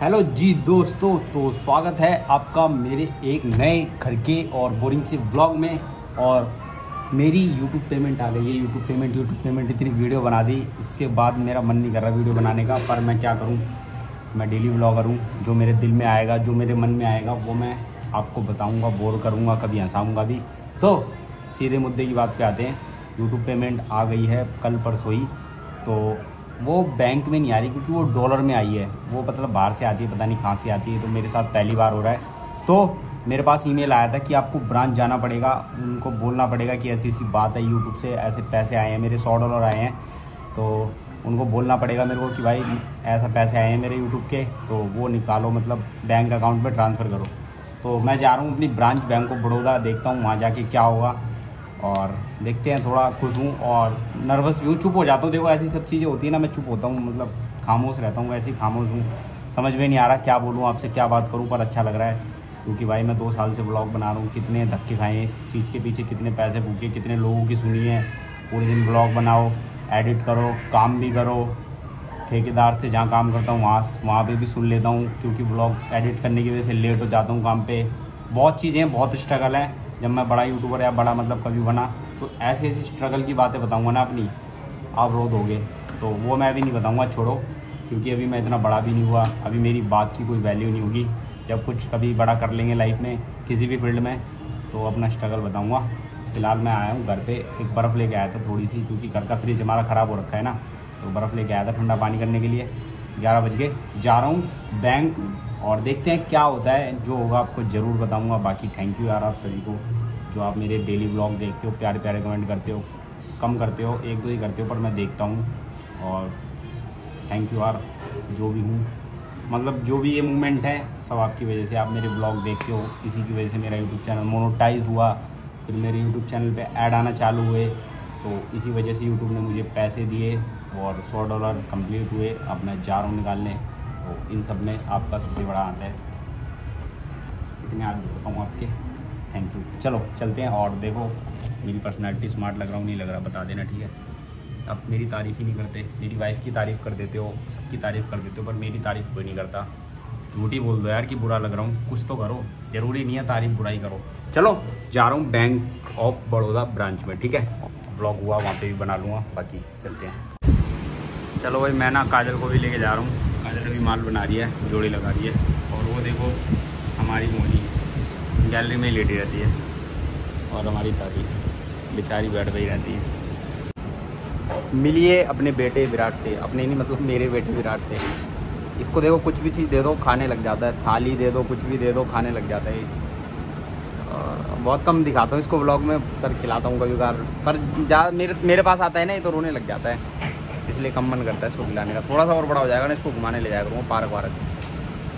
Hello जी दोस्तों तो स्वागत है आपका मेरे एक नए घर के और बोरिंग से ब्लॉग में। और मेरी यूट्यूब पेमेंट आ गई है यूट्यूब पेमेंट यूट्यूब पेमेंट इतनी वीडियो बना दी। इसके बाद मेरा मन नहीं कर रहा वीडियो बनाने का, पर मैं क्या करूँ? मैं डेली ब्लॉगर हूँ। जो मेरे दिल में आएगा, जो मेरे मन में आएगा, वो मैं आपको बताऊँगा बोर करूँगा, कभी हंसाऊँगा भी। तो सीधे मुद्दे की बात पे आते हैं। यूट्यूब पेमेंट आ गई है कल परसों ही तो वो बैंक में नहीं आ रही क्योंकि वो डॉलर में आई है। वो मतलब बाहर से आती है, पता नहीं कहाँ से आती है तो मेरे साथ पहली बार हो रहा है। तो मेरे पास ईमेल आया था कि आपको ब्रांच जाना पड़ेगा, उनको बोलना पड़ेगा कि ऐसी ऐसी बात है यूट्यूब से, ऐसे पैसे आए हैं, मेरे सौ डॉलर आए हैं। तो उनको बोलना पड़ेगा मेरे को कि भाई, ऐसा पैसे आए हैं मेरे यूट्यूब के तो वो निकालो मतलब बैंक अकाउंट में ट्रांसफ़र करो। तो मैं जा रहा हूँ अपनी ब्रांच बैंक ऑफ़ बड़ौदा, देखता हूँ वहाँ जाके क्या होगा। और देखते हैं, थोड़ा खुश हूँ और नर्वस भी हूँ। चुप हो जाता हूँ। देखो, ऐसी सब चीज़ें होती है ना, मैं चुप होता हूँ मतलब खामोश रहता हूँ ऐसी खामोश हूँ। समझ में नहीं आ रहा क्या बोलूँ, आपसे क्या बात करूँ, पर अच्छा लग रहा है। क्योंकि भाई, मैं दो साल से ब्लॉग बना रहा हूँ, कितने धक्के खाए हैं इस चीज़ के पीछे, कितने पैसे भूखे कितने लोगों की सुनी है। पूरे दिन ब्लॉग बनाओ एडिट करो, काम भी करो। ठेकेदार से जहाँ काम करता हूँ, वहाँ वहाँ पर भी सुन लेता हूँ, क्योंकि ब्लॉग एडिट करने की वजह से लेट हो जाता हूँ काम पर बहुत चीज़ें बहुत स्ट्रगल है। जब मैं बड़ा यूट्यूबर या बड़ा मतलब कभी बना तो ऐसी ऐसी स्ट्रगल की बातें बताऊँगा ना अपनी। आप रो दोगे तो वो मैं अभी नहीं बताऊँगा, छोड़ो। क्योंकि अभी मैं इतना बड़ा भी नहीं हुआ, अभी मेरी बात की कोई वैल्यू नहीं होगी। जब कुछ कभी बड़ा कर लेंगे लाइफ में, किसी भी फ़ील्ड में तो अपना स्ट्रगल बताऊँगा। फ़िलहाल मैं आया हूँ घर पे, एक बर्फ़ लेके आया था थोड़ी सी, क्योंकि घर का फ्रिज हमारा ख़राब हो रखा है ना। तो बर्फ़ लेके आया था ठंडा पानी करने के लिए। ग्यारह बज के जा रहा हूँ बैंक और देखते हैं क्या होता है, जो होगा आपको ज़रूर बताऊँगा। बाकी थैंक यू यार आप सभी को, जो आप मेरे डेली ब्लॉग देखते हो, प्यारे प्यारे कमेंट करते हो, कम करते हो, एक दो ही करते हो, पर मैं देखता हूँ। और थैंक यू यार, जो भी हूँ। मतलब जो भी ये मूवमेंट है, सब आपकी वजह से, आप मेरे ब्लॉग देखते हो, इसी की वजह से मेरा यूट्यूब चैनल मोनोटाइज हुआ। फिर मेरे यूट्यूब चैनल पे ऐड आना चालू हुए तो इसी वजह से यूट्यूब ने मुझे पैसे दिए और सौ डॉलर कंप्लीट हुए अब मैं जा रहा हूँ निकालने। तो इन सब में आपका सबसे बड़ा हाथ है। इतने हाथ बताऊँ आपके। थैंक यू चलो, चलते हैं और देखो, मेरी पर्सनैलिटी स्मार्ट लग रहा हूँ, नहीं लग रहा, बता देना, ठीक है? आप मेरी तारीफ़ ही नहीं करते, मेरी वाइफ की तारीफ़ कर देते हो, सबकी तारीफ़ कर देते हो, पर मेरी तारीफ़ कोई नहीं करता। झूठी बोल दो यार कि बुरा लग रहा हूँ, कुछ तो करो, ज़रूरी नहीं है तारीफ़ बुराई करो। चलो, जा रहा हूँ बैंक ऑफ़ बड़ौदा ब्रांच में, ठीक है? ब्लॉग हुआ, वहाँ पे भी बना लूँगा, बाकी चलते हैं। चलो भाई, मैं ना काजल को भी लेके जा रहा हूँ। काजल अभी माल बना रही है, जोड़ी लगा रही है। और वो देखो, हमारी मोनी गैलरी में ही लेटी रहती है। और हमारी दादी बेचारी बैठ गई रहती है। मिलिए अपने बेटे विराट से, अपने नहीं मतलब मेरे बेटे विराट से। इसको देखो, कुछ भी चीज़ दे दो, खाने लग जाता है। थाली दे दो, कुछ भी दे दो, खाने लग जाता है बहुत कम दिखाता हूँ इसको ब्लॉग में कर खिलाता हूँ कभी बार पर ज़्यादा मेरे मेरे पास आता है ना, ये तो रोने लग जाता है। इसलिए कम मन करता है इसको खिलाने का। थोड़ा सा और बड़ा हो जाएगा ना, इसको घुमाने ले जाया करूँगा पार्क वार्क।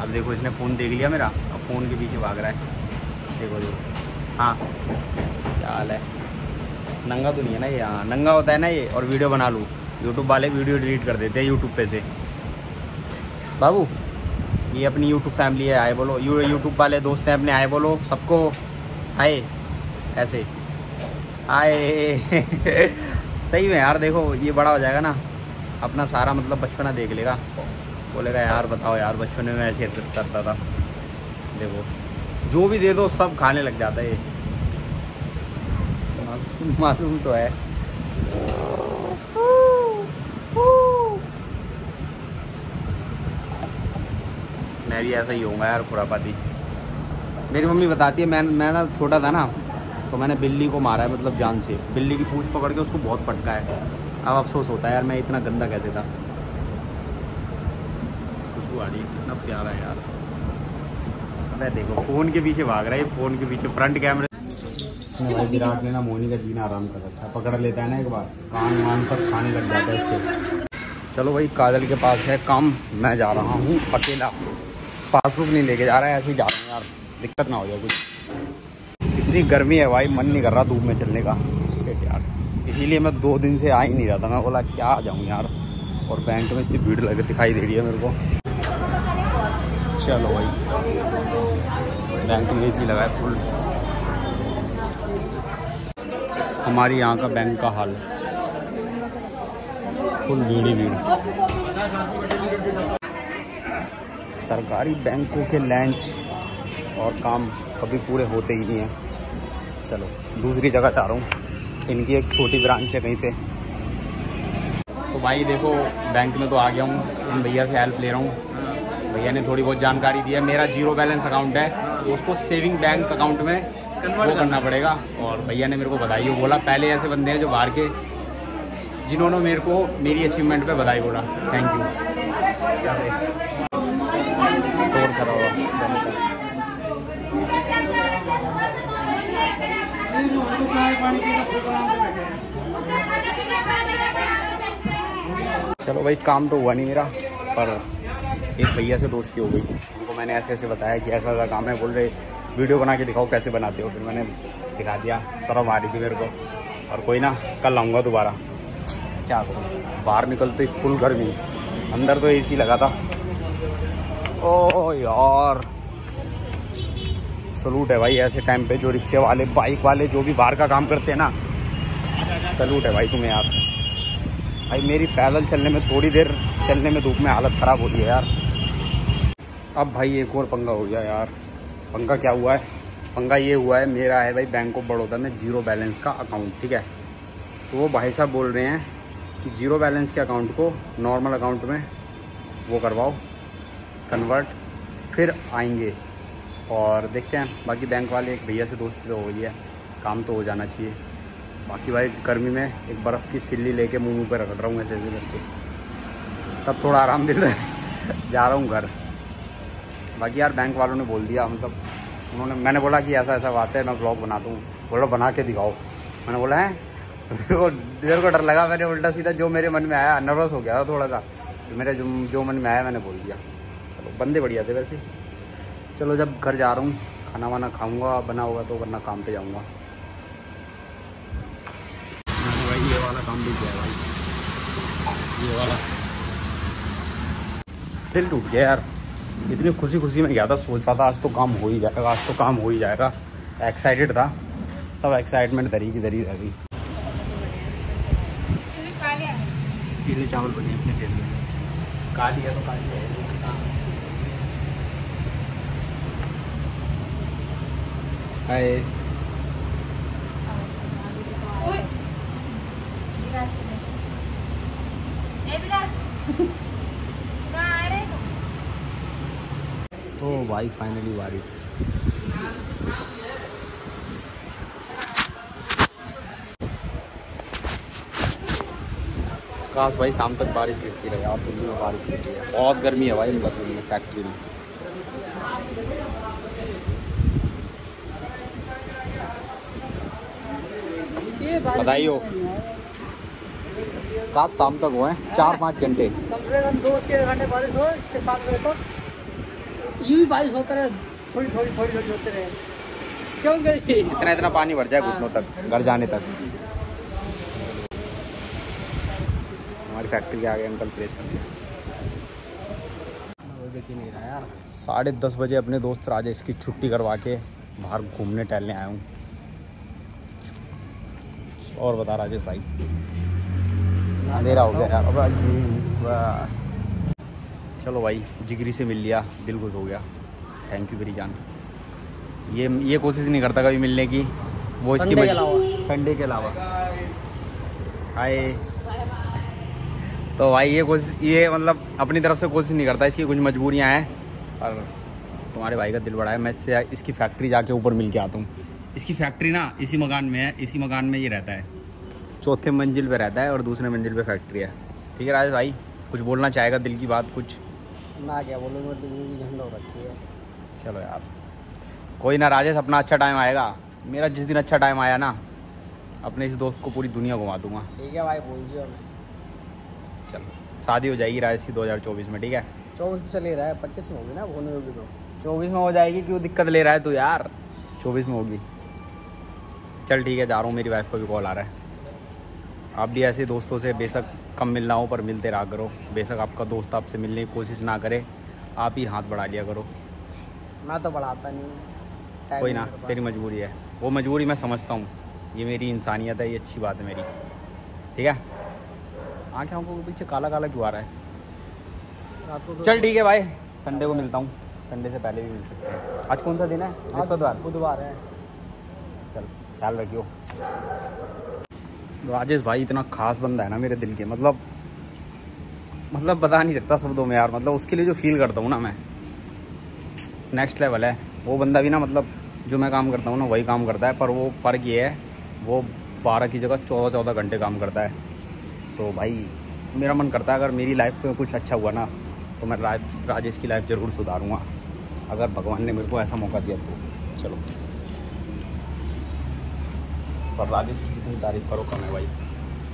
अब देखो, इसने फ़ोन देख लिया मेरा, अब फ़ोन के पीछे भाग रहा है। देखो देखो। हाँ। क्या हाल है? नंगा तो नहीं है ना ये? हाँ नंगा होता है ना ये, और वीडियो बना लूँ। यूट्यूब वाले वीडियो डिलीट कर देते हैं यूट्यूब पे से। बाबू, ये अपनी यूट्यूब फैमिली है, आए बोलो। यू यूट्यूब वाले दोस्त हैं अपने, आए बोलो। सबको, आए। ऐसे। आए। सही में यार, देखो, ये बड़ा हो जाएगा ना। अपना सारा मतलब बचपना देख लेगा। बोलेगा, यार बताओ यार, बचपन में ऐसे करता था। देखो, जो भी दे दो, सब खाने लग जाता है ये। मासूम तो है। मैं भी ऐसा ही होऊँगा यार, खुरापाती। मेरी मम्मी बताती है, मैं मैं ना छोटा था ना तो मैंने बिल्ली को मारा है मतलब जान से। बिल्ली की पूछ पकड़ के उसको बहुत पटका है। अब अफसोस होता है यार मैं इतना गंदा कैसे था? खुशबू आ रही कितना प्यारा है यार। अरे देखो फ़ोन के पीछे भाग रहा है फ़ोन के पीछे फ्रंट कैमरे। भाई विराट ने ना मोनी का जीना आराम कर रखा है। पकड़ लेता है ना एक बार कान वान सब खाने लग जाता है उसको चलो भाई काजल के पास है काम मैं जा रहा हूँ अकेला। पासबुक नहीं लेके जा रहा है ऐसे ही जा रहा हूँ यार। दिक्कत ना हो जाए कुछ। इतनी गर्मी है भाई मन नहीं कर रहा धूप में चलने का। यार। इसीलिए मैं दो दिन से आ ही नहीं रहा था। मैं बोला, क्या जाऊँ यार? और बैंक में इतनी भीड़ लगे, दिखाई दे रही है मेरे को। चलो भाई। बैंक में ए लगा है फुल। हमारी यहाँ का बैंक का हाल। फुल भीड़ ही भीड़। सरकारी बैंकों के लंच और काम कभी पूरे होते ही नहीं हैं। चलो, दूसरी जगह जा रहा हूँ। इनकी एक छोटी ब्रांच है कहीं पे। तो भाई देखो बैंक में तो आ गया हूँ। इन भैया से हेल्प ले रहा हूँ। भैया ने थोड़ी बहुत जानकारी दी है। मेरा ज़ीरो बैलेंस अकाउंट है। तो उसको सेविंग बैंक अकाउंट में वो करना पड़ेगा। और भैया ने मेरे को बधाई हो। बोला पहले ऐसे बंदे हैं जो बाहर के जिन्होंने मेरे को मेरी अचीवमेंट पे बधाई बोला। थैंक यू शोर करा चलो भाई, काम तो हुआ नहीं मेरा, पर एक भैया से दोस्ती हो गई। उनको मैंने ऐसे ऐसे बताया कि ऐसा ऐसा काम है, बोल रहे, वीडियो बना के दिखाओ, कैसे बनाते हो? फिर मैंने दिखा दिया, शर्म आ रही थी मेरे को। और कोई ना, कल आऊँगा दोबारा। क्या करूँ? बाहर निकलते फुल गर्मी। अंदर तो एसी लगा था। ओ यार। सलूट है भाई ऐसे टाइम पे जो रिक्शे वाले बाइक वाले जो भी बाहर का काम करते हैं ना। सलूट है भाई तुम्हें यार। भाई मेरी पैदल चलने में थोड़ी देर, चलने में धूप में हालत ख़राब हो रही है यार। अब भाई एक और पंगा हो गया यार। पंगा क्या हुआ है? पंगा ये हुआ है, मेरा है भाई बैंक ऑफ़ बड़ौदा में ज़ीरो बैलेंस का अकाउंट ठीक है? तो वो भाई साहब बोल रहे हैं कि ज़ीरो बैलेंस के अकाउंट को नॉर्मल अकाउंट में वो करवाओ कन्वर्ट फिर आएँगे। और देखते हैं। बाकी बैंक वाले एक भैया से दोस्ती तो हो गई है। काम तो हो जाना चाहिए। बाकी भाई, गर्मी में एक बर्फ़ की सिल्ली लेके मुँह मुँह पर रख रहा हूँ ऐसे ऐसे करके। तब थोड़ा आराम मिल रहा है। जा रहा हूँ घर। बाकी यार बैंक वालों ने बोल दिया मतलब उन्होंने, मैंने बोला कि ऐसा ऐसा बात है, मैं ब्लॉग बनाता हूँ। बोला बना के दिखाओ। मैंने बोला, है? मेरे को डर लगा, मैंने उल्टा सीधा जो मेरे मन में आया नर्वस हो गया था थोड़ा सा। मेरे जो जो मन में आया, मैंने बोल दिया। चलो, बंदे बढ़िया थे वैसे। चलो जब घर जा रहा हूँ खाना वाना खाऊँगा बना होगा तो वरना काम पे जाऊँगा। भाई ये वाला काम भी किया भाई। ये वाला। दिल टूट गया यार। इतनी खुशी खुशी में गया था सोचता था आज तो काम हो ही जाएगा आज तो काम हो ही जाएगा। एक्साइटेड था। सब एक्साइटमेंट दरी की दरी रह गई। पीले चावल बने अपने काली है तो काली है हाय तो भाई फाइनली बारिश काश भाई शाम तक बारिश गिरती रहे आप दिल्ली में बारिश गिरती है। बहुत गर्मी है भाई मतलब में फैक्ट्री में। बधाई हो काश शाम तक हुए चार पाँच घंटे। कम से कम दो छः घंटे बारिश हो छः सात बजे तक। यूँ ही बारिश होता रहे थोड़ी थोड़ी थोड़ी थोड़ी होते रहे। क्यों गई? इतना इतना पानी भर जाए घुटनों तक घर जाने तक। हमारी फैक्ट्री के आगे अंकल प्रेस कर दिया। साढ़े दस बजे अपने दोस्त राजेश की छुट्टी करवा के बाहर घूमने टहलने आया हूँ। और बता राजेश भाई। अंधेरा हो गया यार। अब चलो भाई जिगरी से मिल लिया। दिल खुश हो गया। थैंक यू मेरी जान। ये ये कोशिश नहीं करता कभी मिलने की। वो इसकी Sunday के अलावा। संडे के अलावा। हाय। तो भाई ये कोशिश ये मतलब अपनी तरफ़ से कोशिश नहीं करता। इसकी कुछ मजबूरियाँ हैं। और तुम्हारे भाई का दिल बड़ा है। मैं इससे इसकी फैक्ट्री जाके ऊपर मिल के आता हूँ। इसकी फैक्ट्री ना इसी मकान में है इसी मकान में ये रहता है। चौथे मंजिल पे रहता है और दूसरे मंजिल पे फैक्ट्री है। ठीक है राजेश भाई कुछ बोलना चाहेगा दिल की बात कुछ? ना क्या बोलूँ मेरी ज़िंदगी झंड रखी है। चलो यार। कोई ना राजेश अपना अच्छा टाइम आएगा। मेरा जिस दिन अच्छा टाइम आया ना अपने इस दोस्त को पूरी दुनिया घुमा दूँगा। ठीक है भाई बोल दियो। चलो शादी हो जाएगी राजेश की 2024 में ठीक है? चौबीस तो चल रहा है पच्चीस में होगी ना होने होगी तो। चौबीस में हो जाएगी क्यों दिक्कत ले रहा है तू यार? चौबीस में होगी। चल ठीक है जा रहा हूँ मेरी वाइफ को भी कॉल आ रहा है। आप भी ऐसे दोस्तों से बेशक कम मिलना हो पर मिलते रहा करो। बेशक आपका दोस्त आपसे मिलने की कोशिश ना करे आप ही हाथ बढ़ा लिया करो। मैं तो बढ़ाता नहीं कोई ना तेरी मजबूरी है। वो मजबूरी मैं समझता हूँ। ये मेरी इंसानियत है ये अच्छी बात है मेरी। ठीक है? आँखें आँखों के पीछे काला काला क्यों आ रहा है? को तो- चल ठीक है भाई। संडे को मिलता हूँ। संडे से पहले भी मिल सकते हैं। आज कौन सा दिन है? बुधवार है। चल ख्याल रखियो। राजेश भाई इतना खास बंदा है ना मेरे दिल के मतलब मतलब बता नहीं सकता शब्दों में यार मतलब उसके लिए जो फील करता हूँ ना मैं। नेक्स्ट लेवल है। वो बंदा भी ना मतलब जो मैं काम करता हूँ ना, वही काम करता है, पर वो फ़र्क ये है, वो बारह की जगह चौदह चौदह घंटे काम करता है। तो भाई, मेरा मन करता है, अगर मेरी लाइफ में कुछ अच्छा हुआ ना तो मैं राजेश की लाइफ ज़रूर सुधारूँगा। अगर भगवान ने मेरे को ऐसा मौका दिया तो। चलो। पर राजेश की जितनी तारीफ़ करो कम है भाई।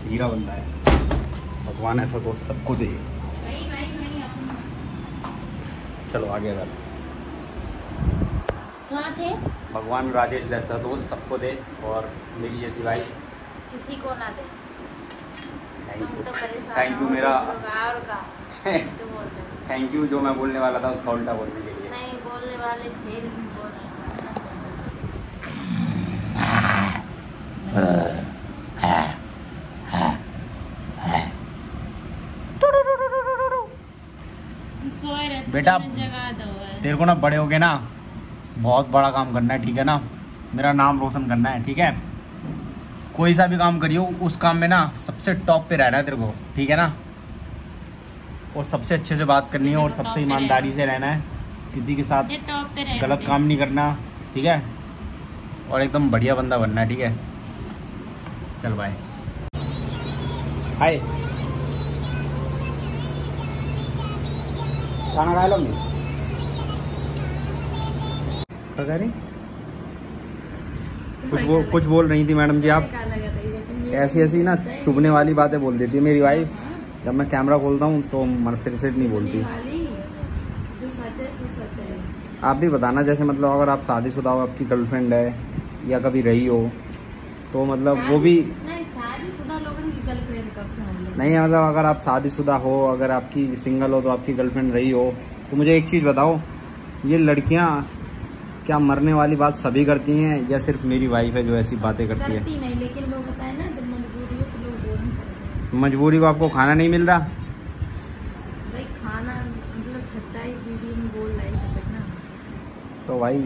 हीरा बंदा है। भगवान ऐसा दोस्त सबको दे। चलो आगे अगर। कहाँ थे? भगवान राजेश जैसा दोस्त सबको दे और मेरी जैसी भाई। किसी को ना दे। थैंक यू तो थैंक मेरा दूसरों का और का तो। थैंक यू जो मैं बोलने वाला था उसका उल्टा बोलने के लिए। नहीं बोलने वाले थे लेकिन बोल सोए रहते बेटा, तेरे को ना बड़े हो गए ना बहुत बड़ा काम करना है ठीक है ना? मेरा नाम रोशन करना है ठीक है? कोई सा भी काम करियो उस काम में ना सबसे टॉप पे रहना है तेरे को ठीक है ना? और सबसे अच्छे से बात करनी है और सबसे ईमानदारी से रहना है किसी के साथ गलत काम नहीं करना ठीक है? और एकदम बढ़िया बंदा बनना है ठीक है? चल बाय हाय खाना खा लो कुछ वो कुछ बोल रही थी मैडम जी आप। ऐसी ऐसी ना चुभने वाली बातें बोल देती है मेरी वाइफ जब मैं कैमरा खोलता हूँ तो मन फिर फिर नहीं बोलती। है है। आप भी बताना जैसे मतलब अगर आप शादीशुदा हो आपकी गर्लफ्रेंड है या कभी रही हो तो मतलब वो भी नहीं शादीशुदा लोगों की गर्लफ्रेंड कब से हम लोग नहीं मतलब अगर आप शादीशुदा हो अगर आपकी सिंगल हो तो आपकी गर्लफ्रेंड रही हो तो मुझे एक चीज़ बताओ ये लड़कियाँ क्या मरने वाली बात सभी करती हैं या सिर्फ़ मेरी वाइफ है जो ऐसी बातें करती है? नहीं लेकिन लोग बताए ना जब मजबूरी हो तो लोग मजबूरी को आपको खाना नहीं मिल रहा? भाई खाना मतलब सच्चाई वीडियो में बोल नहीं सकते ना। तो भाई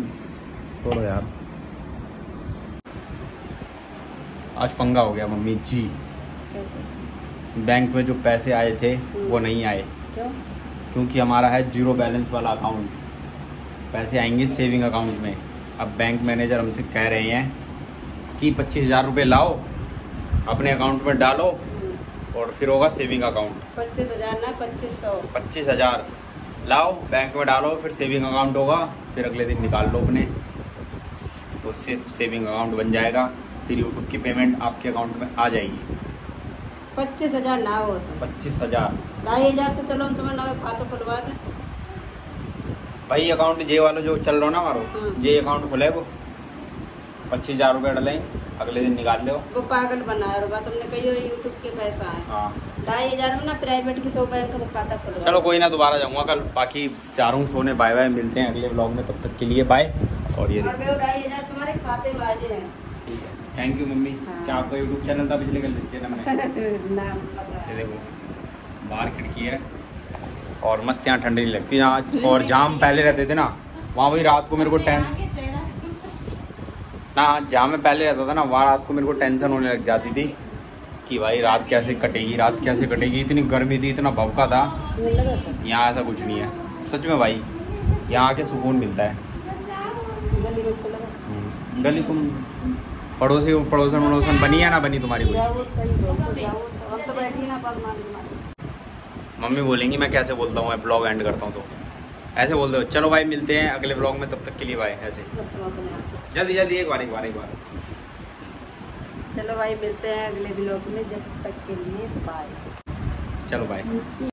छोड़ो यार। आज पंगा हो गया मम्मी जी। कैसे? बैंक में जो पैसे आए थे वो नहीं आए। क्यों? क्योंकि हमारा है ज़ीरो बैलेंस वाला अकाउंट। पैसे आएँगे सेविंग अकाउंट में। अब बैंक मैनेजर हमसे कह रहे हैं कि पच्चीस हज़ार रुपये लाओ अपने अकाउंट में डालो और फिर होगा सेविंग अकाउंट। पच्चीस हज़ार ना पच्चीस सौ। पच्चीस हज़ार लाओ बैंक में डालो फिर सेविंग अकाउंट होगा फिर अगले दिन निकाल लो अपने। तो सिर्फ़ सेविंग अकाउंट बन जाएगा फिर यूट्यूब की पेमेंट आपके अकाउंट में आ जाएगी। पच्चीस हज़ार ना हो तो। पच्चीस हज़ार? ढाई हज़ार से चलो हम तुम्हें नवे खाता खुलवा दें। भाई अकाउंट जे वाला जो चल रहा ना हमारो हम्म। जे अकाउंट खुले वो पच्चीस हज़ार रुपये डलेंगे अगले दिन निकाल लो। वो पागल बनाया रो बात हमने कही यूट्यूब के पैसा है। हाँ। ढाई हज़ार में ना प्राइवेट की सौ बैंक में खाता खुलवा चलो कोई ना दोबारा जाऊँगा कल। बाकी जा रहा हूँ सोने बाय बाय मिलते हैं अगले ब्लॉग में तब तक के लिए बाय और ये ढाई हज़ार तुम्हारे खाते में आ जाए ठीक है। थैंक यू मम्मी। हाँ। क्या आपका यूट्यूब चैनल था पिछले कल चैनल में नाम ये देखो बाहर खिड़की है और मस्त यहाँ ठंडी नहीं लगती। यहाँ और जहाँ हम पहले रहते थे ना वहाँ वही रात को मेरे को टें ना जहाँ मैं पहले रहता था ना वहाँ रात को मेरे को टेंशन होने लग जाती थी कि भाई रात कैसे कटेगी रात कैसे कटेगी। इतनी गर्मी थी इतना भवका था। यहाँ ऐसा कुछ नहीं है। सच में भाई यहाँ आके सुकून मिलता है। गली हम्म। गली तुम पड़ोसी पड़ोसन वड़ोसन बनी है ना बनी तुम्हारी कोई? तो तो तो मम्मी बोलेंगी मैं कैसे बोलता हूँ? मैं ब्लॉग एंड करता हूँ तो। ऐसे बोल दो चलो भाई मिलते हैं अगले ब्लॉग में तब तक के लिए भाई ऐसे। आप जल्दी जल्दी एक बार एक बार एक बार। चलो भाई मिलते हैं अगले ब्लॉग में जब तक के लिए बाय चलो भाई